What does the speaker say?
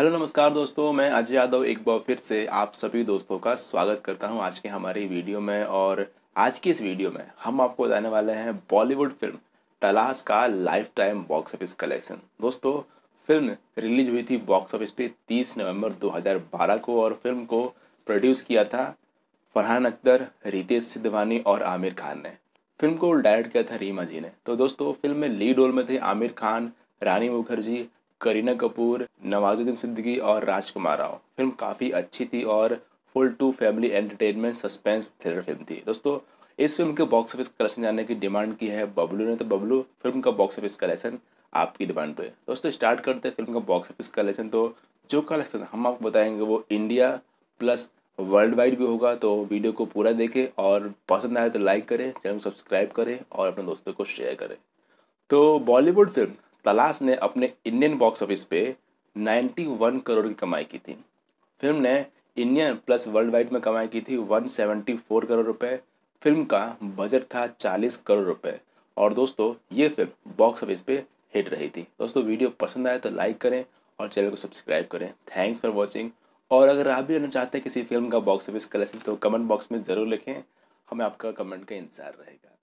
Hello, नमस्कार दोस्तों, मैं अजय यादव एक बार फिर से आप सभी दोस्तों का स्वागत करता हूँ आज के हमारी वीडियो में और आज की इस वीडियो में हम आपको बताने वाले हैं बॉलीवुड फ़िल्म तलाश का lifetime box office collection. दोस्तों, फ़िल्म रिलीज़ हुई थी बॉक्स ऑफ़िस पे 30 नवंबर 2012 को और फ़िल्म को प्रोड्यूस किया था फरहान अख्तर, रितेश सिद्धवानी और आमिर खान ने। फ़िल्म को डायरेक्ट किया था रीमा जी ने। तो दोस्तों, फ़िल्म में लीड रोल में थे आमिर खान, रानी मुखर्जी करीना कपूर, नवाजुद्दीन सिद्दीकी और राजकुमार राव। फ़िल्म काफ़ी अच्छी थी और full to family entertainment, suspense, thriller film थी। दोस्तों, इस फ़िल्म के बॉक्स ऑफ़िस कलेक्शन जानने की डिमांड की है बबलू ने तो बबलू, फ़िल्म का बॉक्स ऑफ़िस कलेक्शन आपकी डिमांड पे दोस्तों स्टार्ट करते हैं फ़िल्म का बॉक्स ऑफ़िस कलेक्शन तो जो कलेक्शन हम आपको बताएँगे वो इंडिया प्लस वर्ल्ड वाइड भी होगा तो वीडियो को पूरा देखें और पसंद आए तो लाइक करें चैनल को सब्सक्राइब करें और अपने दोस्तों को शेयर करें। तो बॉलीवुड फ़िल्म तलाश ने अपने इंडियन बॉक्स ऑफ़िस पे 91 करोड़ की कमाई की थी। फ़िल्म ने इंडियन प्लस वर्ल्ड वाइड में कमाई की थी 174 करोड़ रुपए। फ़िल्म का बजट था 40 करोड़ रुपए। और दोस्तों, ये फ़िल्म बॉक्स ऑफ़िस पे हिट रही थी। दोस्तों वीडियो पसंद आए तो लाइक करें और चैनल को सब्सक्राइब करें। थैंक्स फॉर वॉचिंग और अगर आप भी लेना चाहते हैं किसी फ़िल्म का बॉक्स ऑफ़िस कलेक्शन तो कमेंट बॉक्स में ज़रूर लिखें। हमें आपका कमेंट का इंतज़ार रहेगा।